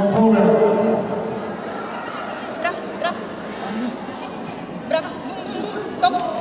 Bra, bra, bra, Bravo. Stopp.